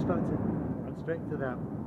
started. Run straight to them.